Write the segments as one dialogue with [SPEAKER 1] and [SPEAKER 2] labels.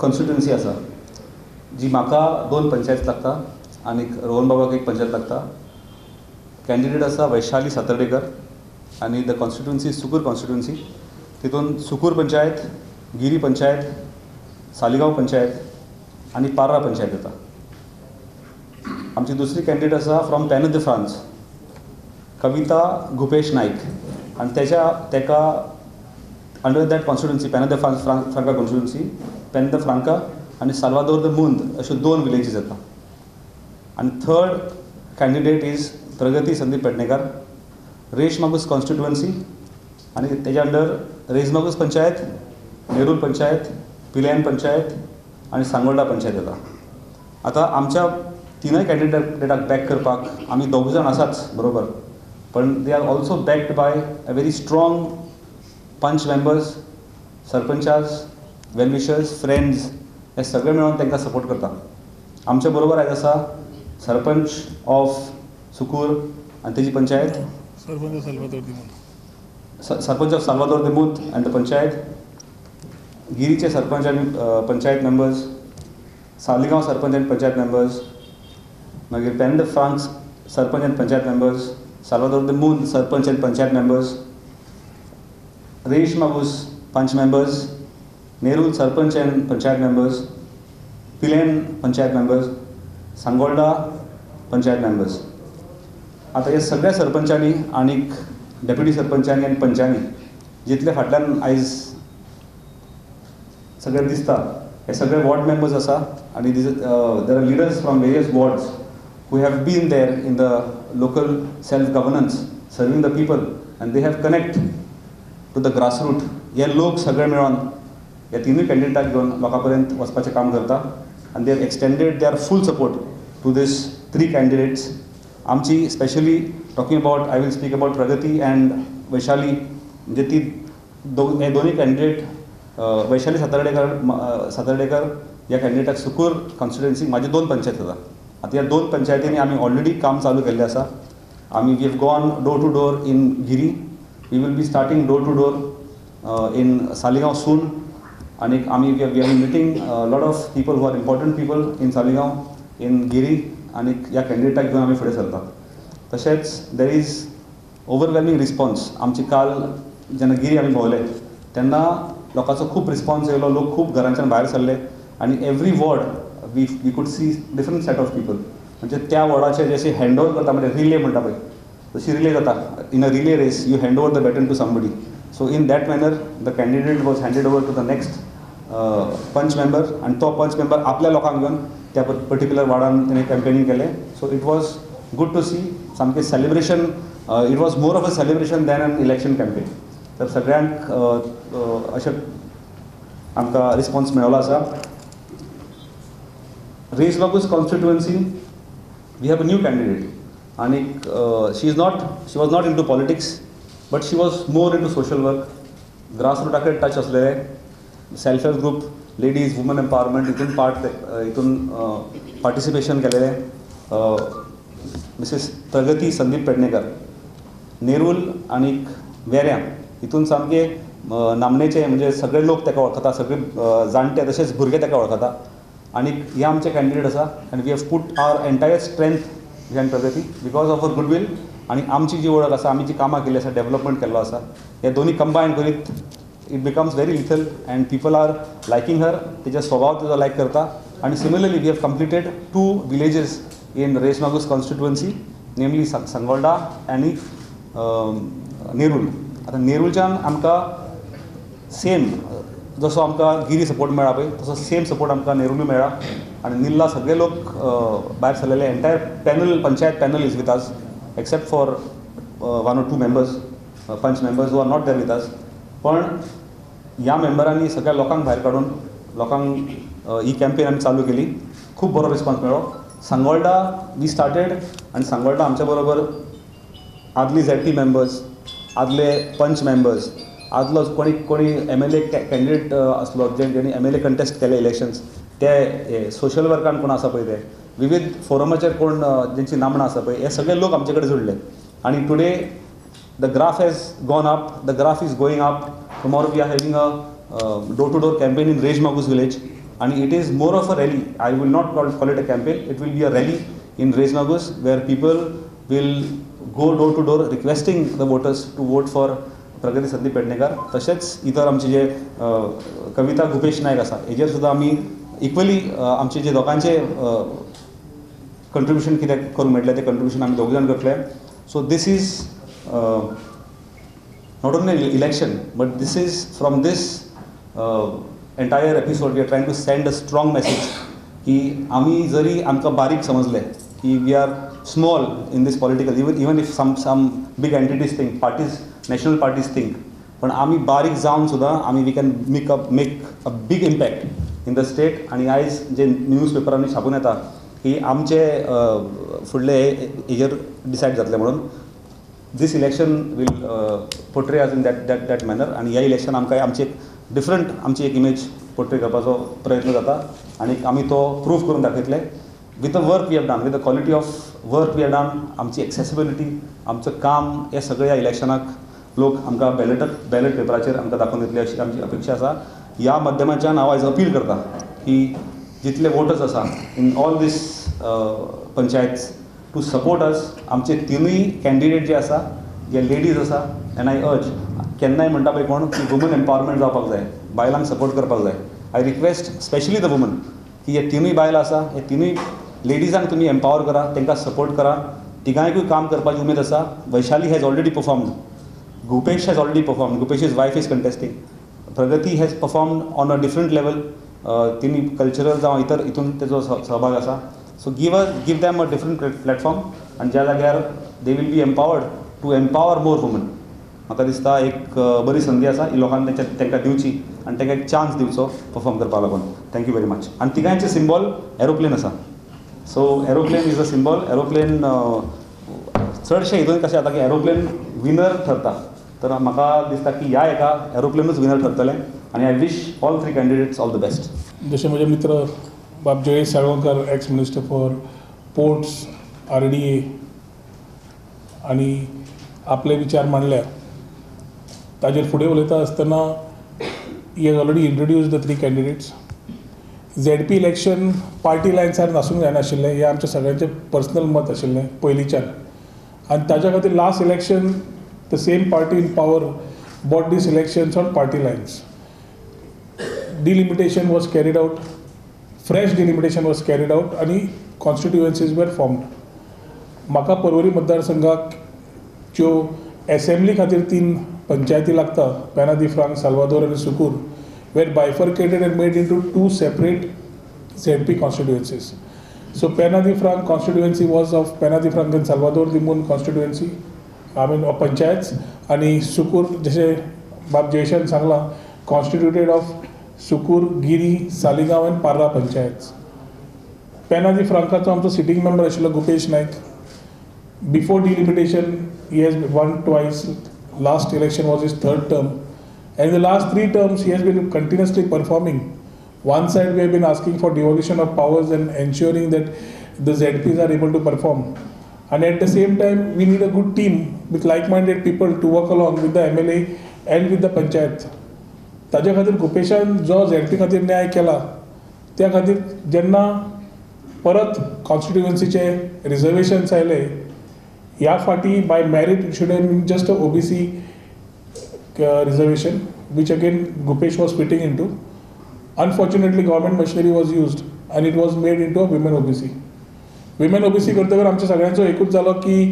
[SPEAKER 1] Constituency आसा जी म्हाका दोन पंचायत लागता आनी रोहन बाबाक एक पंचायत लागता. कॅन्डिडेट आसा वैशाली सातर्डेकर आनी द कॉन्स्टिट्युएन्सी सुकूर कॉन्स्टिट्युएन्सी तितून सुकूर पंचायत गिरी पंचायत सालिगांव पंचायत आनी पार्रा पंचायत येता. आमची दुसरी कॅन्डिडेट आसा फ्रॉम पॅन द फ्रांस कविता गुपेश नाईक. आनी तेच्या तेका under that constituency Penha de Franca Franca constituency Penha de Franca आनी साल्वादोर द मुंद अश्यो दोन विलेजीस येता आनी थर्ड कॅन्डिडेट इज प्रगती संदीप पेडणेकार रेश कॉन्स्टिट्युअन्सी कॉन्स्टिट्युएन्सी आनी तेच्या अंडर रेजमागूस पंचायत नेरूल पंचायत पिलायन पंचायत आनी सांगोळडा पंचायत येता आतां आमच्या तिनय कॅन्डिडेटाक बॅक करपाक आमी दोग जाण आसाच बरोबर? पण they are also backed by a very strong panch members सरपंचास well-wishers friends हे सगळे मेळून तांकां सपोर्ट करता आमच्या बरोबर आयज आसा सरपंच ऑफ सुकूर आनी तेजी panchayat. Sarpanch of Salvador do Mundo and the panchayat. गिरीचे sarpanch आनी पंचायत मेंबर्स सालिगांव सरपंच आनी पंचायत मेंबर्स मागीर पेन द फ्रांक्स सरपंच आनी पंचायत मेंबर्स साल्वादोर द मुंद सरपंच आनी panchayat members Reis Magos panch members Nerul sarpanch and panchayat members Pilerne panchayat members Sangolda panchayat members आतां हे सगळ्या सरपंचांनी आनीक डेप्युटी सरपंचांनी आणि पंचांनी जितले फाटल्यान आयज सगळें दिसता हे सगळे वॉर्ड मेंबर्स आसा आनी there are leaders from various wards who have been there in the local self governance serving the people and they have connect to the grassroot हे लोक सगळे मेळोन हे तिनूय कॅन्डिडेटाक घेवन लोकां पर्यंत वचपाचें काम करता. आनी they are extended our full support to these three candidates आमची specially talking about I will speak about Pragati and Vaishali म्हणजे ती दो हे दोन्ही कॅन्डिडेट वैशाली सातर्डेकर सातर्डेकर ह्या कॅन्डिडेटाक सुकूर कॉन्स्टिट्युएन्सी म्हाजे दोन पंचायत जाता आतां ह्या दोन पंचायतींनी आमी ऑलरेडी काम चालू केल्लें आसा आमी we have gone door to door in Giri we will be starting door to door in Saligao soon आनीक आमी we are meeting lot of people who are important people in Saligao in Giri आणि ह्या कॅन्डिडेटाक घेवन आमी फुडें सरतात तशेंच there is ओवरवेल्मींग response आमची काल जेन्ना गिरी आमी भोंवले तेन्ना लोकांचो खूब रिस्पॉन्स येयलो लोक खूब घरांच्यान भायर सरले आनी every ward we we could see different set of people म्हणजे त्या वॉर्डाचे जशे हँड ओवर करता म्हणजे रिले म्हणटा पळय तशी रिले जाता in a relay race you hand over the baton to somebody so in that manner the candidate was handed over to the next panch member आनी तो पंच मेंबर आपल्या लोकांक घेवन त्या पर्टिक्युलर वार्डान तेणें कॅम्पेनींग केलें. So it was good to see सामकें celebration it was more of a celebration than an election campaign तर सगळ्यांक अशें आमकां रिस्पॉन्स मेळ्ळो आसा Reis बाबूस constituency we have a new candidate आनी she is not she was not into politics but she was more into social work ग्रासरूटाकडे touch असलेले. Self help group ladies women empowerment हितून part हितून पार्टिसिपेशन केलेले Mrs प्रगती संदीप पेडणेकर नेरूल आणि वेऱ्यां हितून सामके नामनेचे म्हणजे सगळे लोक ताका वळखता सगळे जाणटे तशेंच भुरगे ताका वळखता आणि हे आमचे कॅन्डिडेट आसा and we have put our entire strength behind Pragati because of our goodwill आनी आमची जी वळख आसा आमी जी कामां केल्ली आसा डेव्हलपमेंट केल्लो आसा हे दोन्ही कंबायन करीत it becomes very lethal and people are liking her तेजे स्वभाव त्याचा लायक करता आनी similarly we have completed two villages in Reis constituency namely Sangolda आनी नेरूल आतां नेरूलच्यान आमकां सेम जसो आमकां गिरी सपोर्ट मेळ्ळा पळय तसो सेम सपोर्ट आमकां नेरूल मेळ्ळा आनी निल्ला सगळे लोक भायर सरलेले entire panel panchayat panel is with us except for one or two members panch members who are not there with us पण ह्या मेंबरांनी सगळ्या लोकांक भायर काडून लोकांक ही कॅम्पेन आमी चालू केली. खूब बरो रिस्पॉन्स मेळ्ळो सांगोळडा वी स्टार्टेड आनी सांगोळडा आमच्या बरोबर आदली झॅड टी मेंबर्स आदले पंच मेंबर्स आदलो कोणी कोणी एम एल ए कॅन्डिडेट असलो जे जेणी एम एल ए कंटेस्ट केले इलेक्शन्स ते सोशल वर्कान कोण आसा पळय ते विविध फोरमाचेर कोण अ, जेंची नामणां आसा पळय हे सगळे लोक आमचे कडेन जोडले आनी today the graph has gone up the graph is going up tomorrow we are having a door to door campaign in Reis Magos village आणि it is more of a rally I will not call call it a campaign it will be a rally in Reis Magos where people will go door to door requesting the voters to vote for Pragati Sandeep Pednekar तशेंच इतर आमचे जे अ, कविता भुपेश नायक आसा हेजेर सुद्दां आमी equally आमचे जे दोगांचे कंट्रिब्युशन कितें करूंक मेळटलें तें कंट्रिब्युशन आमी दोग जाण करतले so this is not only election, but this is from this uh, entire episode we are trying to send a strong message की आम्ही जरी आमकां बारीक समजलें की we are small in this political even even if some some big entities think parties national parties think पण आमी बारीक जावन सुद्दां आमी we can make a make a big impact in the state आनी आयज जे न्यूज पेपरांनी छापून येता की आमचे फुडले हेजेर डिसायड जातले म्हणून this election will portray us in that that that manner आनी ह्या इलेक्शन आमकां आमची एक डिफरंट आमची एक इमेज पोर्ट्रे करपाचो प्रयत्न जाता. आनी आमी तो प्रूव करून दाखयतले. With the work we have done with the quality of work we have done आमची एक्सेसिबिलिटी आमचं काम हे सगळें ह्या इलेक्शनाक लोक आमकां बॅलेट बॅलेट पेपराचेर आमकां दाखोवन दितले अशी आमची अपेक्षा आसा ह्या माध्यमाच्यान हांव आयज अपील करता की जितले वोटर्स आसा in all these panchayat to support us आमचे तिनूय कॅन्डिडेट जे आसा जे लेडीज आसा एन आय अर्ज केन्नाय म्हणटा पळय कोण की वुमन एम्पावरमेंट जावपाक जाय बायलांक सपोर्ट करपाक जाय. I request specially the women की हे तिनूय बायलां आसा हे तिनूय लेडिजांक तुमी एम्पावर करा तांकां सपोर्ट करा. तिगांयकूय काम करपाची उमेद आसा Vaishali has already perform Gupesh has already perform Gupesh is wife is contesting. Pragati has perform on a different level तिनी कल्चरल जावं इतर हितून तेजो सहभाग आसा so give a give them a different platform. आनी ज्या जाग्यार they will be empowered to empower more women म्हाका दिसता एक बरी संदी आसा ही लोकांक तेंच्या तांकां दिवची आनी तांकां एक चान्स दिवचो परफॉर्म करपा लागून थँक्यू वेरी मच आनी तिगांयचे सिम्बॉल एरोप्लेन आसा so aeroplane is a symbol aeroplane चडशे हितून कशें जाता की एरोप्लेन विनर ठरता तर म्हाका दिसता की ह्या एका एरोप्लेनूच विनर ठरतलें आनी I wish all three candidates all the best
[SPEAKER 2] जसे माझे मित्र Bab Jayesh Salgaonkar ex minister for ports R D A आणि आपले विचार मांडल्या. ताजेर फुडें उलयता आसतना he already introduce the three candidates Z P election party लायन्सार नासूंक जायनाशिल्लें हें आमचें सगळ्यांचें पर्सनल मत आशिल्लें पयलींच्यान आनी ताज्या खातीर last election the same party in power but this elections on party lines delimitation was carried out fresh delimitation was carried out आणि कॉन्स्टिट्युएन्सीज वर फॉर्म्ड म्हाका पर्वरी मतदारसंघाक ज्यो एसेंब्ली खातीर तीन पंचायती लागता पेना दी फ्रांक साल्वादोर आनी Sukur were bifurcated and made into two separate Z P constituencies so Penha de Franca constituency was of Penha de Franca and Salvador de constituency I mean panchayat आनी सुकूर जशें बाब जयशन सांगलां constituted of Sukkur Giri Saligao end Parra panchayat पेना दी फ्रांकाचो आमचो sitting member आशिल्लो Gupesh Naik before delimitation he has won twice last election was is third term and in the last three terms he has been continuously performing one side we have been asking for devolution of powers and ensuring that the zps are able to perform and at the same time we need a good team with like-minded people to work along with the mla and with the panchayat ताज्या खातीर कुपेशान जो Z खातीर न्याय केला त्या खातीर जेन्ना परत कॉन्स्टिट्युएन्सीचे रिजर्वेशन्स आयले ह्या फाटी by merit should have just a OBC reservation which again Gupesh was fitting into. Unfortunately, government machinery was used and it was made into a women OBC. Women OBC करतकर आमच्या सगळ्यांचो एकूच जालो की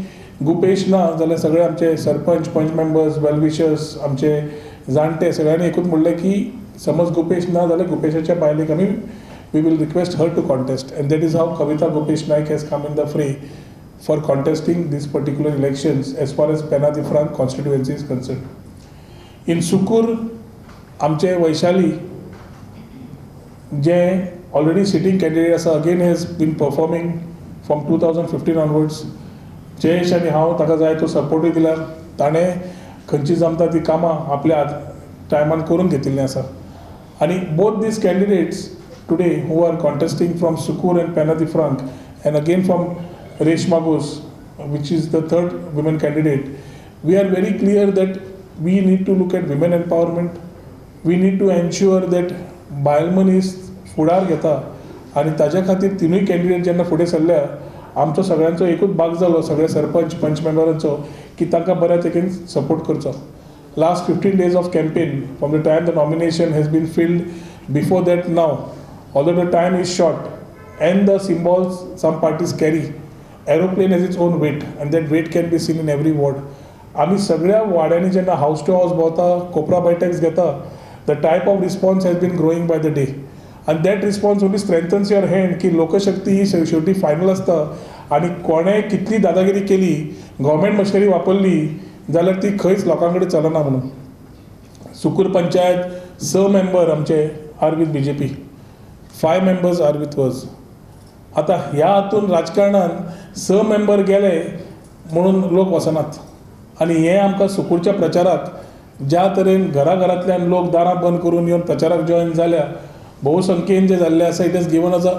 [SPEAKER 2] गुपेश ना जाल्यार सगळे आमचे सरपंच पंच मेंबर्स वेलविशर्स आमचे जाणटे सगळ्यांनी एकूच म्हणलें की समज गुपेश ना जाल्यार गुपेशाच्या बायलेक आमी we will request her to contest and that is how Kavita Gupesh Naik has come in the fray for contesting this particular elections as far as Penha de Franca constituency is concern in Sukur आमचे वैशाली जे already sitting candidate आसा again has been performing from two thousand fifteen onwards Jayesh आनी हांव ताका जाय तो सपोर्टूय दिला. ताणें खंयची जमता ती कामां आपल्या टायमान करून घेतिल्लीं आसा आनी both these candidates today who are contesting from Sukur and Penha de Franca and again from Reshma Ghosh which is the third women candidate, we are very clear that we need to look at women empowerment. We need to ensure that Bialman फुडार घेता आनी ताज्या खातीर तिनूय candidate जेन्ना फुडें सरल्या आमचो सगळ्यांचो एकूच भाग जालो सगळे सरपंच पंच मेंबरांचो की तांकां बऱ्या तरेन सपोर्ट करचो. Last fifteen days of campaign from the time the nomination has been filled before that now all the time is short and the symbols some parties carry aeroplane has its own weight and that weight can be seen in every ward आमी सगळ्या वाड्यांनी जेन्ना house to house भोंवता कोपरा बैठक्स घेता the type of response has been growing by the day आनी that responsibility strengthens your hand की लोकशक्ती ही शेव- शेवटी फायनल आसता आनी कोणे कितली दादागिरी केली गव्हर्मेंट मशिनरी वापरली जाल्यार ती खंयच लोकां कडेन चलना म्हणून सुकूर पंचायत स मेंबर आमचे are with B J P five members are with us आतां ह्या हातून राजकारणान स मेंबर गेले म्हणून लोक वचनात आनी हे आमकां सुकूरच्या प्रचाराक ज्या तरेन घरा घरांतल्यान लोक दारां बंद करून येवन प्रचाराक जॉयन जाल्या बहुसंख्येन जे झालेले असं it is given us a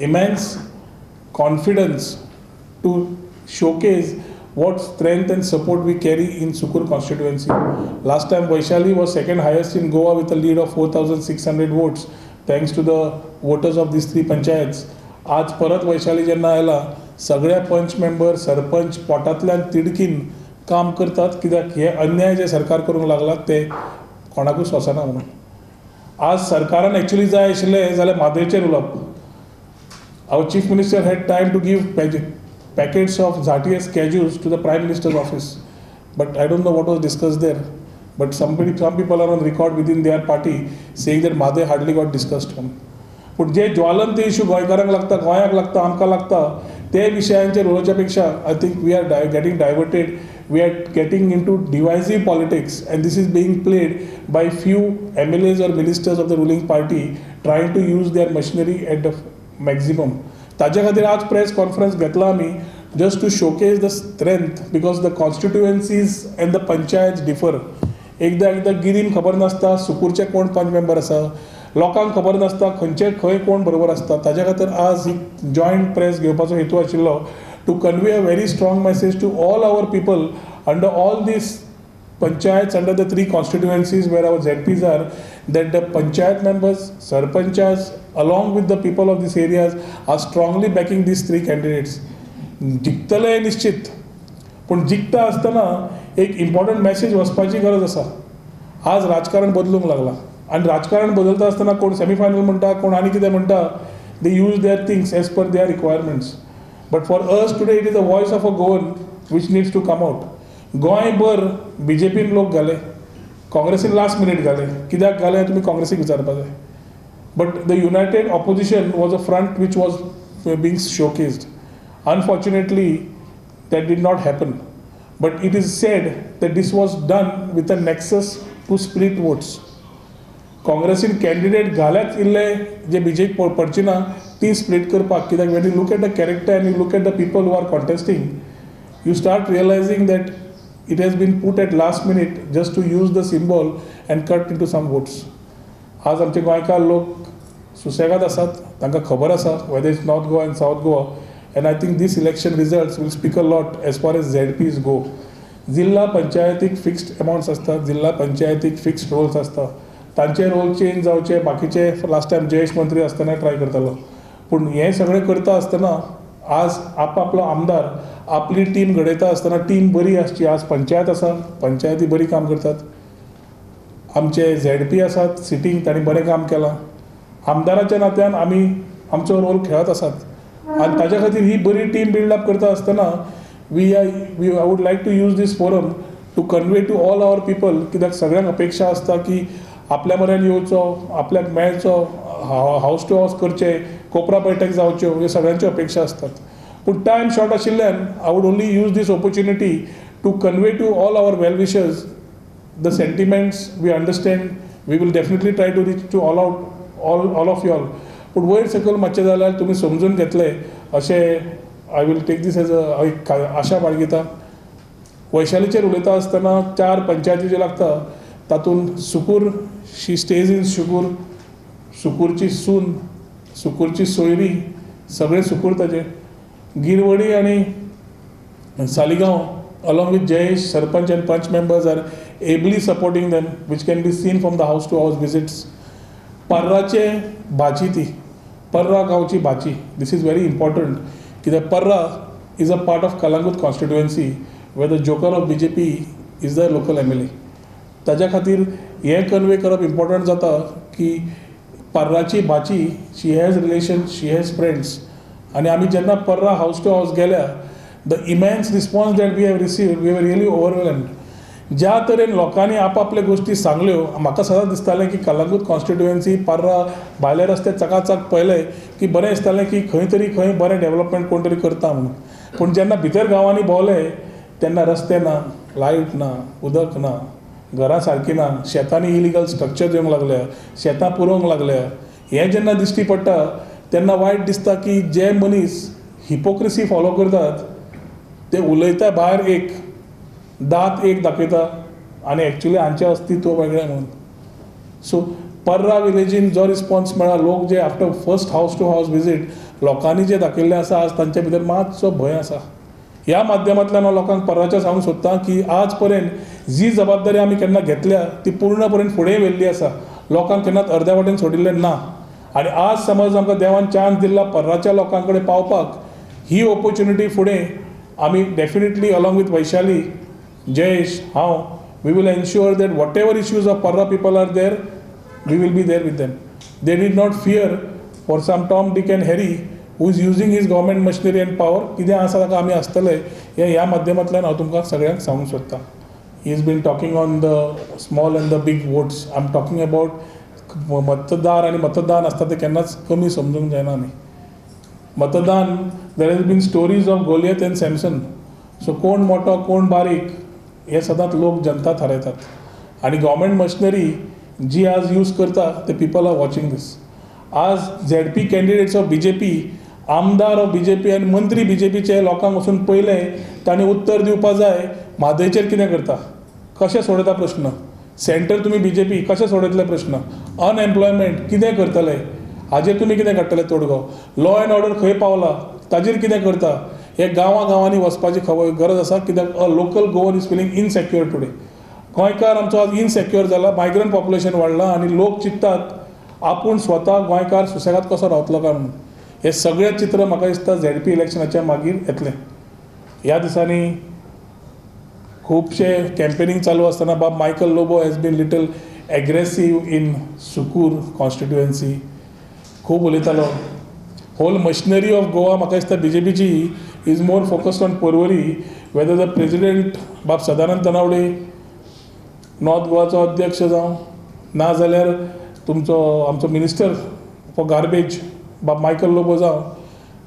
[SPEAKER 2] immense confidence to showcase what strength and support we carry in Sukur constituency. Last time Vaishali was second highest in Goa with a lead of four thousand six hundred votes thanks to the voters of this three panchayat आज परत वैशाली जेव्हा आला सगळ्या पंच member sarpanch पोटातल्यान तिडकीन काम करतात कित्याक हे अन्याय जे सरकार करूक लागलात ते कोणाकूच वचना म्हणून. आज सरकारान ॲक्च्युली जाय आशिल्लें जाल्यार म्हादयचेर उलोवप. Our chief minister had time to give packets of झाटीएस casuals to the prime minister office but I don't know what was discuss there but somebody some people are on record within their party saying there Mhadei hardly got discussed on पूण जे ज्वलंत issue गोंयकारांक लागता गोंयाक लागता आमकां लागता ते विशयांचेर उलोवच्या पेक्षा I think we are die getting diverted we are getting into divisive politics politics this is is played played by few M L of the ministers of the to party trying to use the machinery at the खातीर आज press conference घेतला आमी just to showcase the strength because the constituencies and the panchayat differ एकदां एकदां green खबर नासता सुकूरचे कोण पंच मेंबर आसा लोकांक खबर नासता खंयचे खंय कोण बरोबर आसता ताज्या खातीर आज ही जॉयंट प्रेस घेवपाचो हेतू आशिल्लो. To convey a very strong message to all our people under all these panchayats under the three constituencies where our ZPs are, that the panchayat members, sarpanchas, along with the people of these areas, are strongly backing these three candidates. जिखतले निश्चित पण जिंकता असताना एक important message वचपाची गरज आसा आज राजकारण बदलूंक लागला आणि राजकारण बदलता आसतना कोण सेमीफायनल म्हणटा कोण आनी कितें म्हणटा they use their things as per their requirements but for us today it is a voice of a Goan which needs to come out गोंयभर बी जे पीन लोक घाले काँग्रेसीन लास्ट मिनीट घाले कित्याक घाले तुमी काँग्रेसीक विचारपा जाय but the united opposition was a front which was being showcased unfortunately that did not happen. But it is said that this was done with a nexus to split votes. काँग्रेसीन candidate घाल्यात इल्ले जे BJP पडची ना ती split करपाक कित्याक when you look at the character and you look at the people who are contesting you start realizing that it has been put at last minute just to use the symbol and cut into some votes आज आमचे गोंयकार लोक सुसेगाद आसात तांकां खबर आसा whether is north Goa and south Goa and I think this election results will speak a lot as far as Z Ps गो जिल्हा पंचायतीक फिक्स्ड अमाऊंट्स असतात जिल्हा पंचायतीक फिक्स्ड रोल्स आसता तांचे रोल चेंज जावचे बाकीचे लास्ट टायम जयेश मंत्री आसतना ट्राय करतालो. पूण हें सगळें करता आसतना आज आपआपलो आमदार आपली टीम घडयता आसतना टीम बरी आसची आज पंचायत आसा पंचायती बरी काम करतात. आमचे झेड पी आसात सिटींग तांणी बरें काम केलां. आमदाराच्या नात्यान आमी आमचो रोल खेळत आसात आनी ताच्या खातीर ही बरी टीम बिल्डअप करता आसतना we I we I would like to use this forum to convey to all our people कित्याक सगळ्यांक अपेक्षा आसता की आपल्या बऱ्यान येवचो आपल्याक मेळचो हावस टू हावस करचे कोपरा बैठक जावच्यो ह्यो सगळ्यांच्यो अपेक्षा असतात. पूण टायम शॉर्ट आशिल्ल्यान I would only use this opportunity to convey to all our well wishers the sentiments we understand we will definitely try to reach to all out all all of you all पूण वयर सकयल मातशें जाल्यार तुमी समजून घेतले अशें I will take this as a आशा बाळगिता वैशालीचेर उलयता आसतना चार पंचायती ज्यो लागता तातूंत Socorro she stage in Socorro सुकूरची सून सुकूरची सोयरी सगळे सुकूर ताजे. गिरवडी आनी Saligao along with Jayesh sarpanch and panch members are ably supporting them which can be seen from the house to house visits पर्राचे भाची ती. पर्रा गांवची भाची. दिस इज व्हेरी इम्पॉर्टंट कित्याक Parra is a part of Calangute constituency where the joker of B J P is the local M L A ताज्या खातीर हें convey करप इम्पॉर्टंट जाता की पर्राची भाची she has relation she has friends आनी आमी जेन्ना पर्रा हावस टू हावस गेल्या the immense response that we have receive we have really overwhelmed ज्या तरेन लोकांनी आपापल्यो गोश्टी सांगल्यो म्हाका सदांच दिसतालें की कलांगूट कॉन्स्टिट्युएन्सी पर्रा भायले रस्ते चकाचक पळयले की बरें दिसतालें की खंय तरी खंय बरें डेवलपमेंट कोण तरी करता म्हणून. पूण जेन्ना भितर गांवांनी भोंवले तेन्ना रस्ते ना लायट ना उदक ना. घरा सारकीं ना. शेतांनी इलिगल स्ट्रक्चर येवंक लागल्या. शेतां पुरोवंक लागल्या. हें जेन्ना दिश्टी पडटा तेन्ना वायट दिसता की जे मनीस हिपोक्रिसी फॉलो करतात ते उलयता भायर एक दात एक दाखयता आनी एक्चुली हांचें अस्तित्व वेगळें म्हणून. सो पर्रा विलेजीन जो रिस्पॉन्स मेळ्ळा लोक जे after first house to house visit लोकांनी जे दाखयल्लें आसा आज तांचे भितर मातसो भंय आसा ह्या माध्यमांतल्यान हांव लोकांक पर्राच्या सांगूंक सोदतां की आज पर्यंत जी जबाबदारी आमी केन्ना घेतल्या ती पूर्णपणे फुडें व्हेल्ली आसा. लोकांक केन्नाच अर्द्या वाटेन सोडिल्लें ना. आनी आज समज आमकां देवान चान्स दिला पर्राच्या लोकां कडेन पावपाक ही ऑपॉर्च्युनिटी फुडें आमी definitely along with Vaishali Jayesh हांव we will ensure that whatever issues of Parra people are there we will be there with them they did not fear for some Tom Dick and Harry who is using his government machinery and power कितें आसा ताका आमी आसतले हें ह्या माध्यमांतल्यान हांव तुमकां सगळ्यांक सांगूंक सोदतां he is been talking on the small and the big votes I am talking about मतदार आनी मतदान आसता ते केन्नाच कमी समजूंक जायना आमी मतदान there is been stories of Goliath and Samson so कोण मोठो कोण बारीक हे सदांच लोक जनता थारायतात आनी गव्हर्मेंट मशिनरी जी आज यूज करता ते पीपल आर वॉचिंग दीस आज Z P candidates of B J P आमदार बी जे पी आनी मंत्री बी जे पीचे लोकांक वचून पयलें तांणी उत्तर दिवपा जाय म्हादयचेर कितें करता? कशें सोडयता प्रश्न? सेंटर तुमी बी जे पी कशें सोडयतले प्रश्न? अनएम्प्लॉयमेंट कितें करतले? हाजेर तुमी कितें काडटले तोडगो लॉ अँड ऑर्डर खंय पावला? ताजेर कितें करता? हे गांवां गांवांनी वचपाची खबर गरज आसा? कित्याक? A local Goan is feeling insecure today गोंयकार आमचो आज इनसेक्युअर जाला मायग्रंट पॉप्युलेशन वाडलां आनी लोक चिंततात आपूण स्वता गोंयकार सुसेगाद कसो रावतलो काय म्हणून? हे सगळें चित्र म्हाका दिसता झेड पी इलेक्शनाच्या मागीर येतलें. ह्या दिसांनी खुबशे कॅम्पेनिंग चालू आसतना Bab Michael Lobo has been little aggressive in Socorro constituency खूब उलयतालो. होल मशिनरी ऑफ गोवा म्हाका दिसता B J Peechi is more focused on Porvorim whether the president Bab Sadanand Tanavade north गोवाचो अध्यक्ष जावं नाजाल्यार तुमचो आमचो minister for garbage Bab Michael Lobo जावं.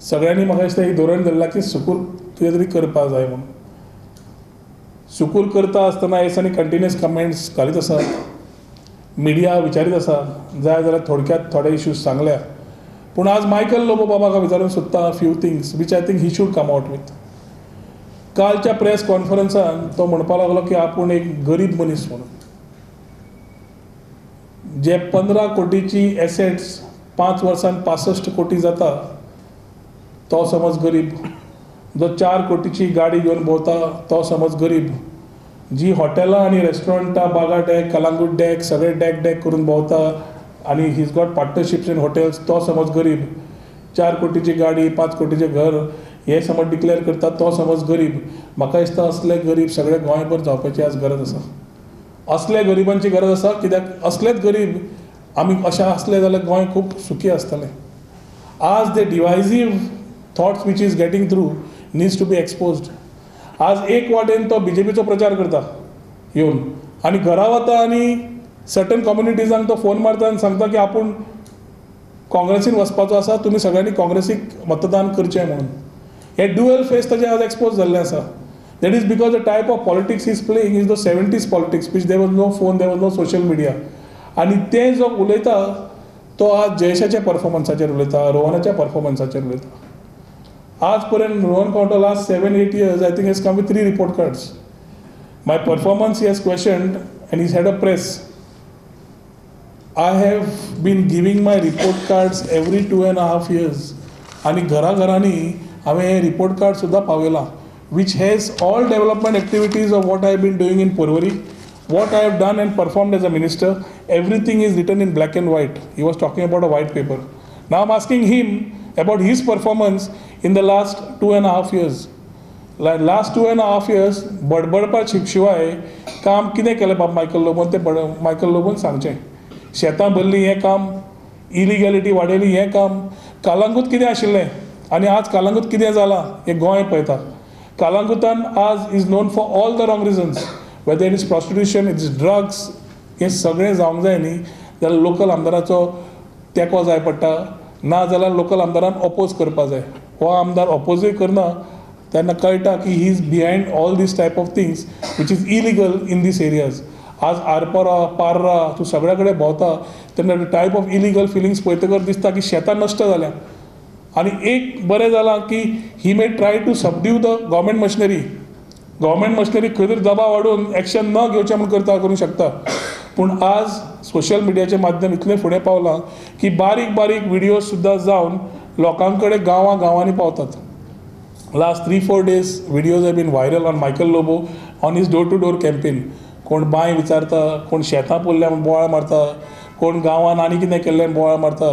[SPEAKER 2] सगळ्यांनी म्हाका दिसता एक धोरण धरलां की सुकूल कितें तरी करपा जाय म्हणून. सुकूल करता आसतना हे दिसांनी कंटिन्युअस कमेंट्स घालीत आसा मिडिया विचारीत आसा जाय जाल्यार थोडक्यात थोडे इश्यूज सांगल्या. पूण आज मायकल लोबो बाबाक विचारूंक सोदता few things which I think he should come out with कालच्या प्रेस कॉन्फरन्सान तो म्हणपाक लागलो की आपूण एक गरीब मनीस म्हणून. जे पंदरा कोटीची एसेट्स पांच वर्सान पासश्ट कोटी जाता तो समज गरीब. जो चार कोटीची गाडी घेवन भोंवता तो समज गरीब. जी हॉटेलां आनी रेस्टॉरंटां बागा डॅक कलांगूट डॅक सगळे डॅक डॅक करून भोंवता आनी he's got partnerships in hotels तो समज गरीब. चार कोटीची गाडी पांच कोटीचें घर हे समज डिक्लेअर करता तो समज गरीब. म्हाका दिसता असले गरीब सगळे गोंयभर जावपाची आज गरज आसा असले गरिबांची गरज आसा कित्याक? असलेच गरीब. आमी अशें आसले जाल्यार गोंय खूब सुखी आसतलें आज they divisive thoughts which is getting through needs to be exposed आज एक वाटेन तो बी जे पीचो प्रचार करता येवन आनी घरा वता आनी सर्टन कम्युनिटीजांक तो फोन मारता आनी सांगता की आपूण काँग्रेसीन वचपाचो आसा तुमी सगळ्यांनी काँग्रेसीक मतदान करचें म्हणून. हे ड्युअल फेस ताचे आज एक्सपोज जाल्लें आसा. That is because the type of politics is playing is the seventies politics which they was no phone they was no social media आनी ते जो उलयता तो आज जयेशाच्या परफॉर्मन्साचेर उलयता रोहनाच्या परफॉर्मन्साचेर उलयता. आज पर्यंत Rohan Khaunte last seven eight years I think has come with three report cards my performance he has questioned and is had a press I have been giving my report cards every two and half years आनी घराघरांनी हांवें हे report card सुद्दां पावयलां which has all development activities of what I been doing in Porvorim what I have done and performed as a minister, everything is written in black and white. He was talking about a white paper. Now I'm asking him about his performance in the last two and a half years. La- last two and half years बडबडपा शिवाय काम कितें केलें बाब Michael लोबोन तें बड Michael लोबोन सांगचें शेतां भरलीं हें काम इलिगॅलिटी वाडयली हें काम कालांगूत कितें आशिल्लें आनी आज कालांगूत कितें जालां हें गोंय पळयता कालांगुतान आज is known for all the wrong reasons whether it is prostitution it is drugs हें सगळें जावंक जाय न्ही जाल्यार लोकल आमदाराचो तेंको जाय पडटा ना जाल्यार लोकल आमदारान ऑपोज करपा जाय. हो आमदार ओपोजूय करना तेन्ना कळटा की he is behind all this type of things which is illegal in this areas आज आरपोरा पार्रा तूं सगळ्या कडेन भोंवता तेन्ना टायप ऑफ इलिगल फिलिंग्स पळयतकर दिसता की शेतां नश्ट जाल्या आनी एक बरें जालां की he may try to subdue the government machinery government machinery खंय तरी दबाव वाडून एक्शन न घेवचें म्हूण करता करूंक शकता. पूण आज सोशल मिडियाचें माध्यम इतलें फुडें पावलां की बारीक बारीक व्हिडियोज सुद्दां जावन लोकां कडेन गांवां गांवांनी पावतात. Last three four days videos have been viral on Michael Lobo on his door to door campaign कोण बांय विचारता कोण शेतां पडल्या म्हूण बोवाळ मारता कोण गांवांत आनी कितें केल्लें बोवाळ मारता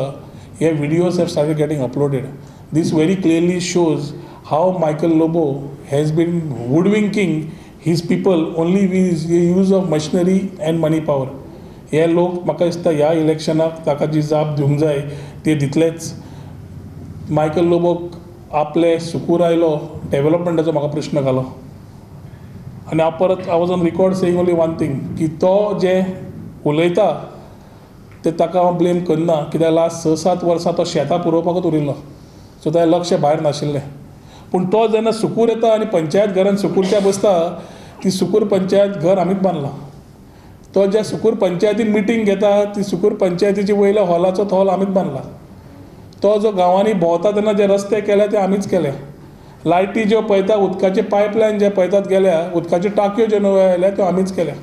[SPEAKER 2] हे videos have started getting uploaded this very clearly shows how Michael Lobo been been his his only only the use of machinery and money power. हे लोक म्हाका दिसता ह्या इलेक्शनाक ताका जी जाप दिवंक जाय ते दितलेच. मायकल लोबोक आपले सुकूर आयलो डेव्हलपमेंटाचो म्हाका प्रश्न घालो. आनी हांव परत I was on record saying only one thing की तो जे उलयता ते ताका हांव ब्लेम करना कित्याक लास्ट स सात वर्सां तो शेतां पुरोवपाकूच उरिल्लो. सो ताजें लक्ष भायर नाशिल्लें. पूण तो जेन्ना सुकूर येता आनी पंचायत घरान सुकूरच्या बसता ती सुकूर पंचायत घर आमीच बांदलां तो ज्या सुकूर पंचायतीन मिटींग घेता ती सुकूर पंचायतीच्या वयल्या हॉलाचो तो हॉल आमीच बांदला तो जो गांवांनी भोंवता तेन्ना जे रस्ते केले ते आमीच केले लायटी ज्यो पळयता उदकाचे पायपलायन जे पळयतात गेल्या उदकाच्यो टांक्यो ज्यो नव्यो आयल्या त्यो आमीच केल्या.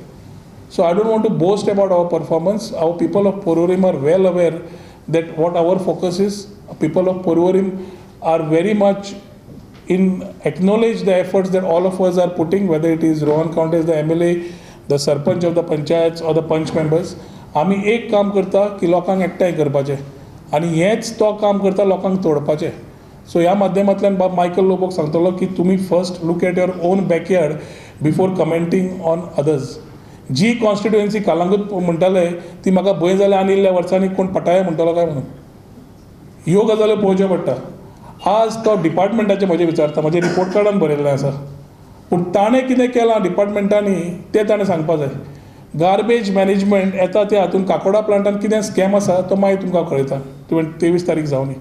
[SPEAKER 2] So I don't want to boast about our performance our people of Porvorim are well aware that what our focus is people of Porvorim are very much in acknowledge the efforts that all of us are putting, whether it is Rohan Count as the MLA, the sarpanch of the panchayats or the पंच members, आमी एक काम करता की लोकांक एकठांय करपाचें. आनी हेंच तो काम करता लोकांक तोडपाचें. सो ह्या माध्यमांतल्यान बाब मायकल लोबोक सांगतलो की तुमी first look at your own backyard before commenting on others G constituency Calangute म्हणटाले ती म्हाका भंय जाल्यार आनी इल्ल्या वर्सांनी कोण पटाय म्हणटलो काय म्हणून? ह्यो गजाल्यो पळोवच्यो पडटा. आज तो डिपार्टमेंटाचे म्हजे विचारता म्हजे रिपोर्ट कार्डान बरयल्लें आसा पूण ताणें कितें केलां डिपार्टमेंटांनी तें ताणें सांगपा जाय गार्बेज मॅनेजमेंट येता त्या हातूंत काकोडा प्लांटान कितें स्कॅम आसा तो मागीर तुमकां कळयता. तुवें तेवीस तारीख जावनी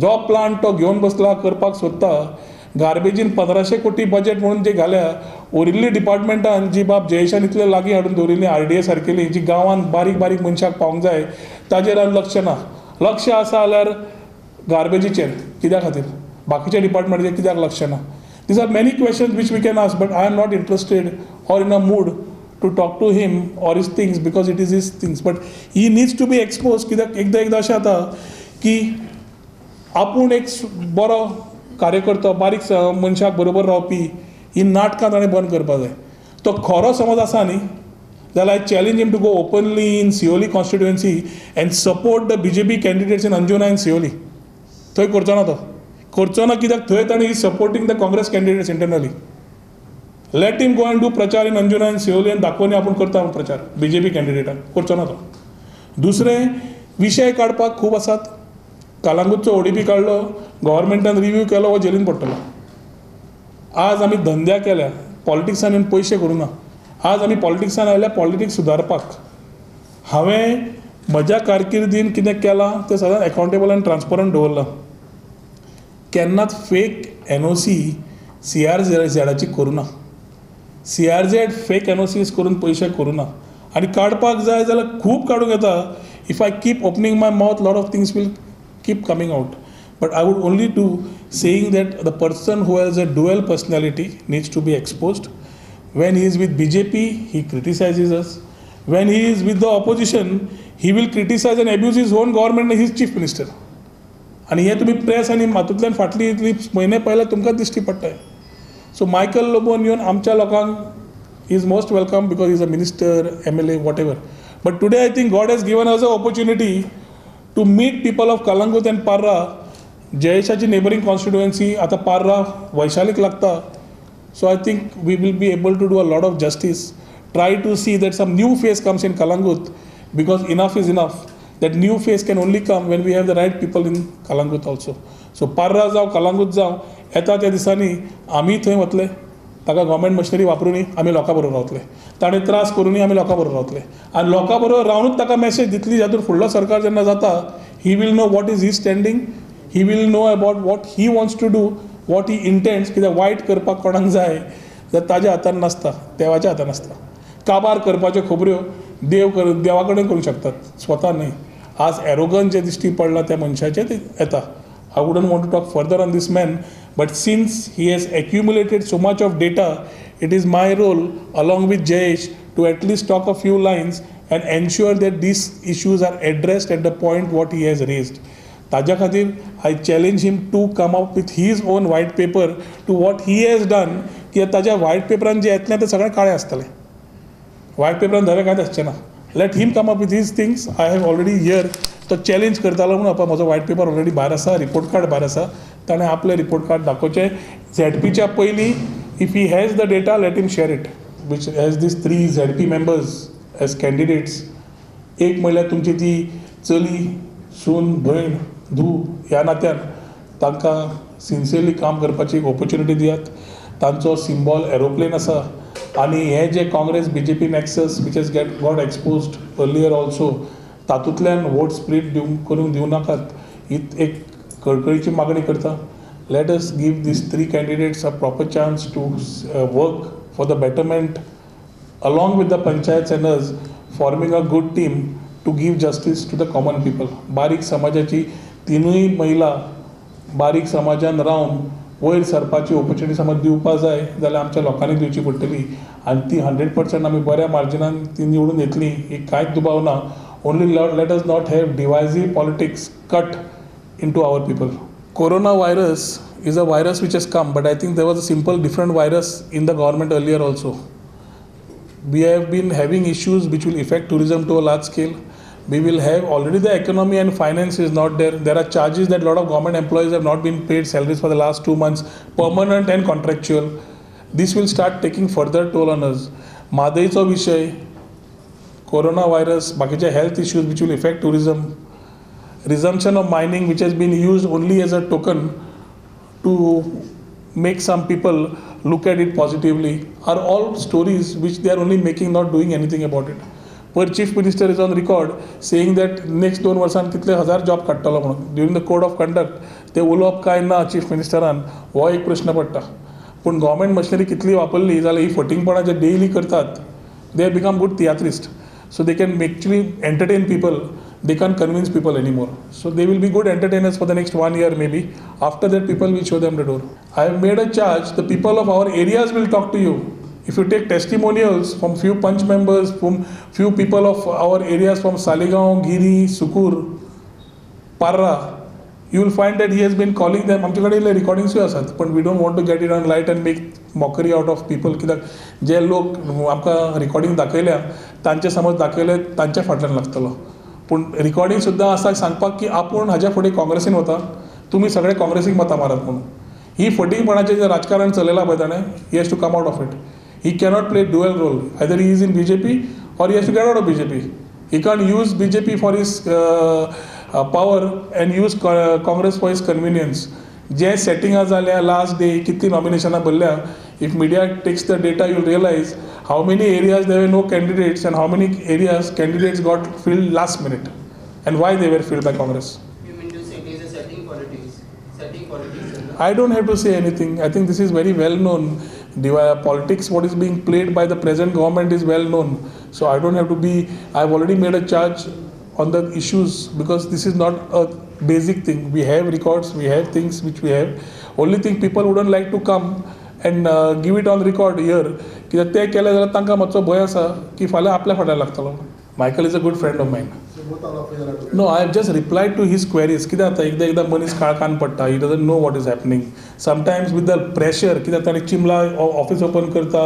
[SPEAKER 2] जो प्लांट तो घेवन बसला करपाक सोदता गार्बेजीन पंदराशे कोटी बजेट म्हणून जे घाल्या उरिल्ली डिपार्टमेंटान जी बाब जयेशान इतले लागीं हाडून दवरिल्ली आर डी ए सारकेली जी गांवांत बारीक बारीक मनशाक पावंक जाय ताजेर लक्ष ना. लक्ष आसा जाल्यार गार्बेजीचेर कित्या खातीर? बाकीच्या डिपार्टमेंटाचेर कित्याक लक्ष ना? These are many questions which we can ask but I am not interested or in a mood to talk to him or is things because it is is things but he needs to be expose कित्याक एकदां एकदां अशें जाता की आपूण एक बरो कार्यकर्तो बारीक मनशाक बरोबर रावपी ही नाटकां ताणें बंद करपाक जाय. तो खरो समज आसा न्ही? जाल्यार I challenge him to go openly in Siolim constituency and support the B J P candidates in Anjuna in Siolim थंय करचो ना तो. करचो ना कित्याक? थंय ताणें he supporting the Congress candidates internally let him go and do प्रचार इन अंजुना इन सिओली आनी दाखोवनी आपूण करता प्रचार. बी जे पी कॅन्डिडेटाक करचो ना तो. दुसरें विशय काडपाक खूब आसात. कालांगूतचो ओडीपी काडलो गव्हर्मेंटान रिव्यू केलो हो जेलीन पडटलो. आज आमी धंद्या केल्या पॉलिटिक्सान येवन पयशे करूना आज आमी पॉलिटिक्सान आयल्या पॉलिटिक्स सुदारपाक हांवें म्हज्या कारकिर्दीन कितें केलां तें सदांच एकावंटेबल आनी ट्रान्सपरंट दवरलां केन्नाच fake N O C C R झेडाची करूना C R Z fake N O Cs करून पयशे करुना आनी काडपाक जाय जाल्यार खूब काडूंक येता if I keep opening my mouth lot of things will keep coming out but I would only do saying that the person who has a dual personality needs to be exposed when he is B J P he us. Us he he is the the he he will criticise abuse his own government and his chief minister आणि हे तुम्ही press आणि हातूंतल्यान फाटली इतली म्हयने पयल्यार तुमकां दिश्टी पडटाय. So Michael लोबोन येवन आमच्या लोकांक is most welcome because is a minister M L A whatever but today I think God has given us a opportunity to meet people of Calangute and Parra जयेशाची neighbouring constituency आता पार्रा वैशालीक लागता. So I think we will be able to do a lot of justice try to see that some new face comes in Calangute because enough is enough that new face can only come when we have the right people in Calangute also so Parra जावं कलांगूत जावं येता त्या दिसांनी आमी थंय वतले. ताका government machinery वापरूनय आमी लोकां बरोबर रावतले. ताणें त्रास करुनी आमी लोकां बरोबर रावतले. आनी लोकां बरोबर रावनूच ताका मॅसेज दितली जातूंत फुडलो सरकार जेन्ना जाता he will know what is he standing he will know about what he wants to do what he intents कित्याक वायट करपाक कोणाक जाय जाल्यार ताज्या हातान नासता देवाच्या हातान आसता काबार करपाच्यो खबऱ्यो देव कर देवा कडेन करूंक शकतात स्वता न्हय आज एरोगन जे दिश्टी पडला त्या मनशाचे ते येता. I wouldn't want to talk further on this man but since he has accumulated so much of data it is my role along with Jayesh to at least talk a few lines and ensure that this issues are addressed at the point what he has raised ताज्या खातीर I challenge him to come up with his own white paper to what he has done कित्याक ताज्या white पेपरान जें येतलें तें सगळें काळें आसतलें व्हायट पेपरान धवे कांयच आसचें ना? Let him come up with his things I have already here तो चॅलेंज करतालो म्हणून आपण म्हजो व्हायट पेपर ऑलरेडी भायर आसा रिपोर्ट कार्ड भायर आसा ताणें आपलें रिपोर्ट कार्ड दाखोवचें. झॅड पीच्या पयलीं if he has the data let him share it which has this three Z P members as candidates एक म्हणल्यार तुमची ती चली सून भयण धू ह्या नात्यान तांकां सिन्सियरली काम करपाची एक ऑपॉर्च्युनिटी दियात तांचो सिम्बॉल एरोप्लेन आसा आनी हे J Congress B J P nexus which is get got exposed earlier also तातूंतल्यान वोट स्प्लिट दिवंक करूंक दिवं नाकात ही एक कळकळीची मागणी करता. Let us give this three candidates a proper chance to work for the betterment along with the panchayats and us forming a good team to give justice to the common people. बारीक समाजाची तिनूय महिला बारीक समाजान रावन वयर सरपाची opportunity समज दिवपाक जाय जाल्यार आमच्या लोकांनी दिवची पडटली आनी ती हंड्रेड पर्संट आमी बऱ्या मार्जिनान ती निवडून येतली ही कांयच दुबाव ना only let us not have divisive politics cut in to our people corona virus is a virus which has come but I think there was a simple different virus in the government earlier also we have been having issues which will affect tourism to a large scale. We will have already the economy and finance is not there. There are charges that a lot of government employees have not been paid salaries for the last two months, permanent and contractual. This will start taking further toll on us. म्हादयचो विशय corona virus बाकीचे health issues which will affect tourism. Resumption of mining which has been used only as a token to make some people look at it positively are all stories which they are only making not doing anything about it per chief minister is on record saying that next दोन वर्सान कितले हजार job काडटलो म्हणून. During the code of conduct ते उलोवप काय ना चीफ मिनिस्टरान हो एक प्रश्न पडटा पूण गव्हर्मेंट मशिनरी कितली वापरली जाल्यार ही फटींगपणां जे डेली करतात they become good tiatrist so they can actually entertain people they can convince people anymore so they will be good entertainers for the next one year maybe after that people will show them the door I have made a charge the people of our areas will talk to you if you take testimonials from few punch members from few people of our areas from saligaon giri sukur parra you will find that he has been calling them. आमचे recordings रिकॉर्डिंग्सूय आसात पण we don't want to get it on light and make mockery out of people कित्याक जे लोक आमकां recording दाखयल्या तांचे समज दाखयले तांच्या फाटल्यान लागतलो. पूण रिकॉर्डिंग सुद्दां आसा सांगपाक की आपूण हाज्या फुडें काँग्रेसीन वता तुमी सगळे काँग्रेसीक मतां मारात म्हणून. ही फटींगपणाचें जें राजकारण चलयलां पळय ताणें he has to come out of it He cannot play dual role either he is in B J P or he has to get out of B J P he can use B J P for his power and use Congress for his convenience जे सेटिंगां जाल्या last day कितली नॉमिनेशनां भरल्या if media takes the data you realize how many areas there were no candidates and how many areas candidates got filled last minute and why they were filled by Congress.
[SPEAKER 3] You mean to say it is a setting politics, setting politics in the
[SPEAKER 2] I don't have to say anything. I think this is very well known. The uh, politics, what is being played by the present government is well known. So I don't have to be, I've already made a charge on the issues because this is not a basic thing. We have records, we have things which we have. Only thing people wouldn't like to come and uh, give it on record here कित्याक ते केले जाल्यार तांकां मातसो भंय आसा की फाल्यां आपल्या फाटल्यान लागतलो Michael is a good friend of mine no I have just reply to his queries कितें जाता एकदां एकदां मनीस काळखान पडटा he doesn't know what is happening sometimes with the pressure कितें जाता आनी चिमला ऑफिस ओपन करता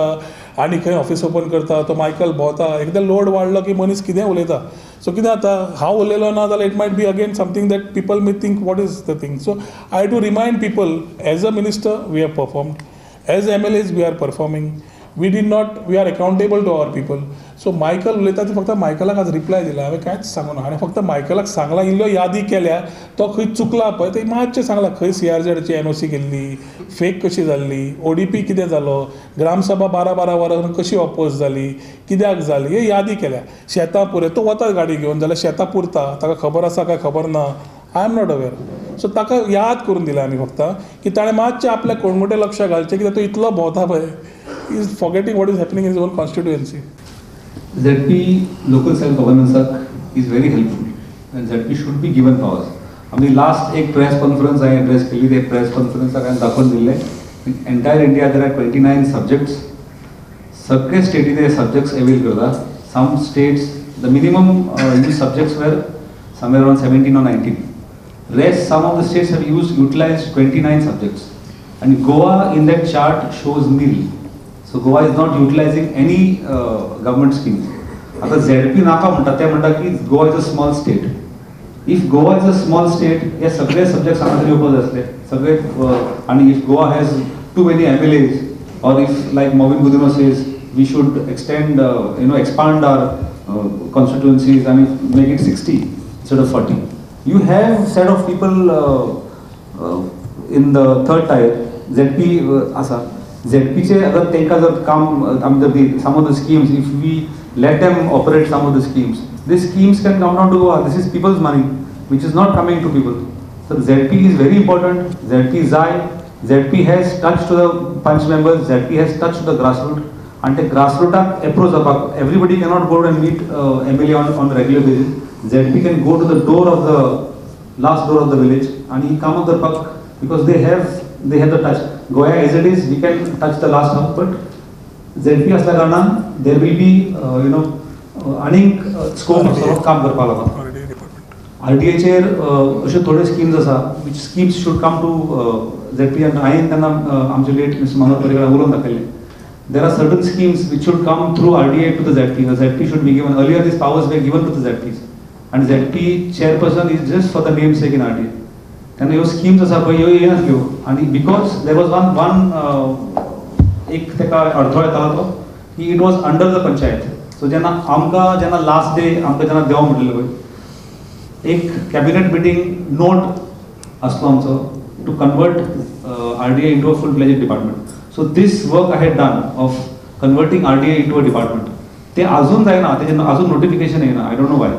[SPEAKER 2] आनी खंय ऑफिस ओपन करता तो मायकल भोंवता एकदां लोड वाडलो की मनीस कितें उलयता सो कितें जाता हांव उलयलो ना जाल्यार it might be again something that people may think what is the thing so I to remind people as a minister we have performed as M L As we are performing we did not we are accountable to our people so Michael उलयता ती फक्त मायकलाक आज reply दिला. हांवें कांयच सांगूना हांवें फक्त मायकलाक सांगलां इल्ल्यो यादी केल्या. तो खंय चुकला पळय ते मातशें सांगलां खंय सी आर झेडची एन ओ सी गेल्ली फेक कशी जाल्ली ओ डी पी कितें जालो ग्रामसभा बारा बारा वरां कशी ऑपोज जाली कित्याक जाली हे यादी केल्या. शेतां पुरय तो वता गाडी घेवन जाल्यार शेतां पुरता ताका खबर आसा काय खबर ना? I am not aware so ताका याद करून दिला आमी फक्त की ताणें मातशें आपल्या कोणगुटे लक्ष घालचें कित्याक तो इतलो भोंवता पळय is forgetting what is happening in his own constituency
[SPEAKER 1] ZP local self governance act is very helpful and ZP should be given powers. आम्ही लास्ट एक प्रेस कॉन्फरन्स आहे ॲड्रेस केली ते प्रेस कॉन्फरन्स काय दाखवून दिले entire India there are twenty nine subjects सगळे स्टेटी ते सब्जेक्ट्स अवेल करतात some states the minimum you subjects were somewhere around seventeen or nineteen rest some of the states have use utilise twenty nine subjects आणि Goa in that chart shows nil so Goa is not utilising any government scheme आता Z P नाका म्हणतात. ते म्हणतात की Goa is a small state if Goa is a small state हे सगळे subject हांगा तरी उपलब्ध असले. सगळे आणि if Goa has too many M L As or if like moving गुदिमसेज we should extend you know expand our constituencies आणि make it sixty set of forty you have set of people in the third tier Z P असा ZP चे अगर तेंका जर काम आमी जर दी- some of the schemes if we let them operate some of the schemes these schemes can come down to Goa this is people's money which is not coming to people so ZP is very important ZP Zai ZP has touched to the punch members, ZP has touched to the grassroots, and the grassroots approach zapak. Everybody cannot go and meet uh, MLA on, on regular basis. ZP can go to the door of the last door of the village and he come up the puck because they have they have the touch. Goya as it is, we can touch the last house, but ZP असल्या कारणान there will be uh, you know uh, आनीक uh, scope असो काम करपाक लागून. आरटीआयचेर अशे थोडे schemes आसा which schemes should come to Z P आनी हांवें तेन्ना आमचे लेट मिस्टर मनोहर पर्रीकर उलोवन दाखयलें there are certain schemes which should come through R T I to the Z P Z P should be given earlier these powers were given to the Z Ps आनी Z P chairperson is just for the name sake in R T I तेन्ना ह्यो schemes आसा पळय ह्यो येनासल्यो आनी because there was one one एक तेका अडथळो येतालो तो की it was under the panchayat so जेन्ना आमकां जेन्ना लास्ट डे आमकां जेन्ना देवा म्हणलेलो पळय एक कॅबिनेट मिटींग नोट असलो आमचो to convert R D A into a full fledged department so these work I had done of converting R D A into a department ते अजून जायना तेजें अजून नोटिफिकेशन येना आय डोंट नो वाय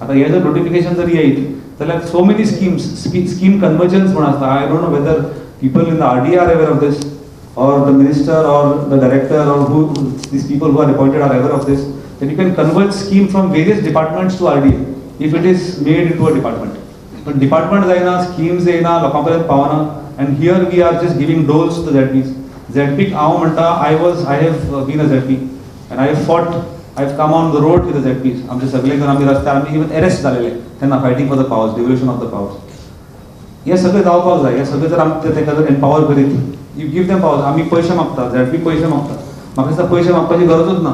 [SPEAKER 1] आता हे जर नोटिफिकेशन जर येयत There are so many schemes, scheme convergence I don't know whether people in the RD are aware of this or the minister or the director or who these people who are appointed are aware of this. Then you can convert scheme from various departments to RD if it is made into a department. But department aina, schemes aina, lokampalan pavana and here we are just giving doles to the ZPs. ZP I was I have uh, been a ZP and I have fought I come on the road road with the आमचे सगळे जण आम्ही रस्त्यार आमी even arrest झालेले. तेन्ना fighting for the powers devolution of the powers हे सगळे जावपाक जाय हे सगळे जर आमी तेका जर एम्पावर करीत यू गिव देम पावर आमी पयशे मागता बी पयशे मागता म्हाका दिसता पयशे मागपाची गरजूच ना.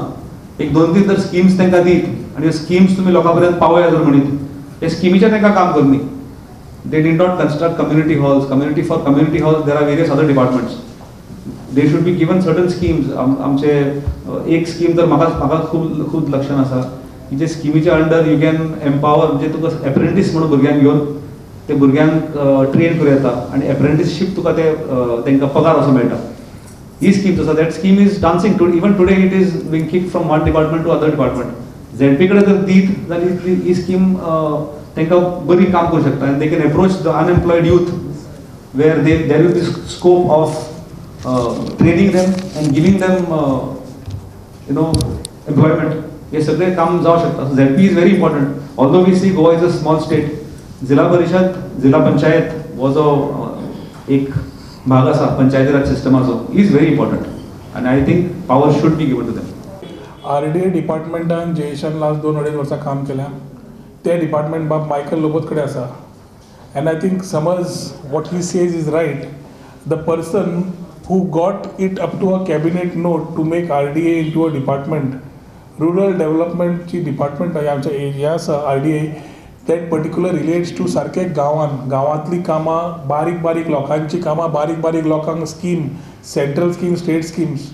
[SPEAKER 1] एक दोन तीन जर स्किम्स तांकां दीत. आनी स्किम्स तुमी लोकां पर्यंत पावया जर म्हणीत हे स्किमीचे तांकां काम करनी they did not construct community halls community for community halls there are various other departments they should be given certain schemes आमचे एक स्कीम तर म्हाका म्हाका खूब खूब लक्षण आसा की जे स्किमीच्या अंडर यू कॅन एम्पावर म्हणजे तुका एप्रेंटीस म्हणून भुरग्यांक घेवन ते भुरग्यांक ट्रेन करूं येता आनी एप्रेंटीसशीप तुका ते तांकां पगार असो मेळटा. ही स्कीम आसा that scheme is dancing to even today it is being kick from one department to other department Z P कडेन जर दीत जाल्यार ही- स्कीम तांकां बरी काम करूं शकता. आनी they can approach the unemployed youth where they there you the scope of training them and giving them you know employment हे सगळे काम जाऊ शकता so ZP is very important although we see Goa is a small state Zilla Parishad Zilla Panchayat हो जो एक भाग आसा पंचायती राज सिस्टमाचो इज व्हेरी इम्पॉर्टंट आनी I think power should be given to them
[SPEAKER 2] R D A डिपार्टमेंटान जयेशान last दोन अडेज वर्सां काम केल्या. ते डिपार्टमेंट बाब मायकल लोबोत कडेन आसा अँड आय थिंक समज what he says is right the person who got it up to a cabinet note to make RDA into a department. Rural development department आहे आमच्या एरिया आसा R D A that particular relates to सारके गांवांत गांवांतली कामां बारीक बारीक लोकांची कामां बारीक बारीक लोकांक scheme central scheme state schemes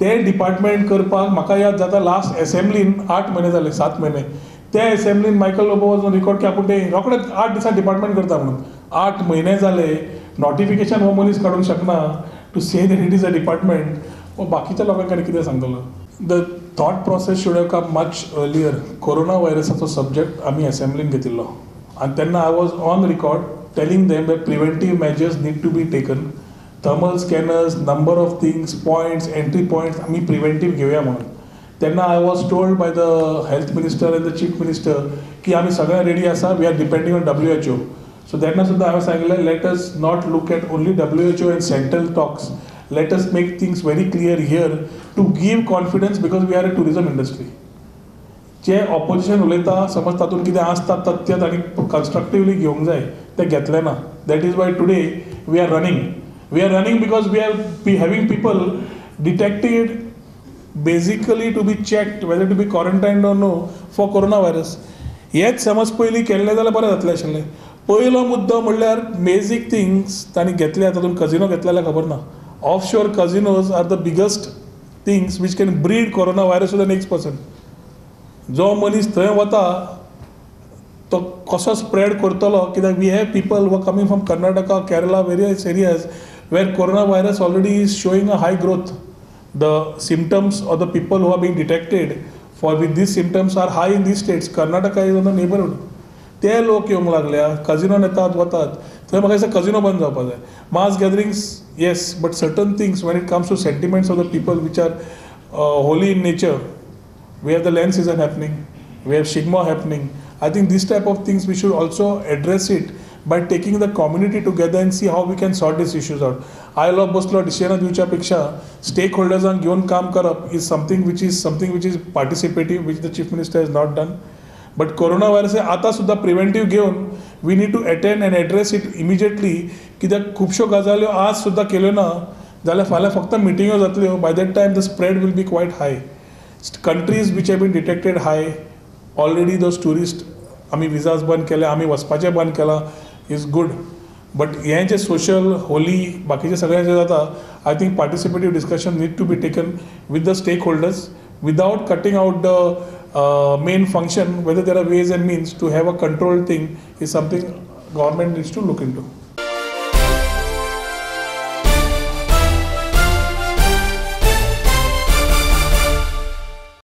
[SPEAKER 2] ते डिपार्टमेंट करपाक म्हाका याद जाता लास्ट एसेंब्लीन आठ म्हयने जाले सात म्हयने त्या एसेंब्लीन मायकल लोबो वचून रिकॉर्ड केला पूण ते रोखडेच आठ दिसां डिपार्टमेंट करता म्हणून. आठ म्हयने जाले नोटिफिकेशन हो मनीस काडूंक शकना. To say that it is a department मग बाकीच्या लोकांक कितें सांगतलो the thought process should have come much earlier corona व्हायरसाचो subject आमी असेंब्लीन घेतिल्लो. आनी तेन्ना I was on record telling them that preventive measures need to be taken thermal scanners number of things points entry points आमी preventive घेवया म्हणून. तेन्ना I was told by the health minister and the chief minister की आमी सगळ्या ready आसा we are depending on W H O so तेन्ना सुद्दां हांवें सांगलें let us not look at only W H O and central talks let us make things very clear here to give confidence because we are a tourism industry जे opposition उलयता समज तातूंत कितें आसता तथ्य तांणी कन्स्ट्रक्टिवली घेवंक जाय तें घेतलें ना. That is why today we are running we are running because we are be having people detected basically to be checked whether to be quarantine or no for corona virus हेच समज पयलीं केल्लें जाल्यार बरें जातलें आशिल्लें पयलो मुद्दो म्हणल्यार मेजीक थिंग्स तांणी घेतल्या तातूंत कजिनो घेतले जाल्यार खबर ना. Off shore casinos are the biggest things which can breed corona virus to the next person जो मनीस थंय वता तो कसो स्प्रेड करतलो कित्याक वी हॅव पीपल व coming from Karnataka Kerala various areas where corona virus already is showing a high growth the symptoms of the people who are being detected for with these symptoms are high in these states Karnataka is on the neighbourhood ते लोक येवंक लागल्या. कजिनोन येतात वतात. थंय म्हाका दिसता कजिनो बंद जावपाक जाय mass gatherings yes but certain things when it comes to sentiments of the people which are holy in nature where the Lent season happening happening Shigmo happening I think these type of things we should also address it by taking the community together community see how we can we can issues out issues out. आयलो बसलो डिसिजनां दिवच्या पेक्षा stake होल्डर्सांक घेवन काम करप is something which is something which is participative which the chief minister is not done but corona virus आतां सुद्दां preventive घेवन we need to attend and address it immediately कित्याक खुबश्यो गजाल्यो आज सुद्दां केल्यो ना जाल्यार फाल्यां फक्त मिटिंग्यो जातल्यो by that time the spread will be quite high countries which have been detected high already those tourist आमी विजाज बंद केले आमी वचपाचें बंद केलां इज गूड बट हें जें सोशल होली बाकीचें सगळें जें जाता I think participative discussion need to be taken with the stake holders without cutting out the uh, main function, whether there are ways and means to have a control thing is something government needs to look into.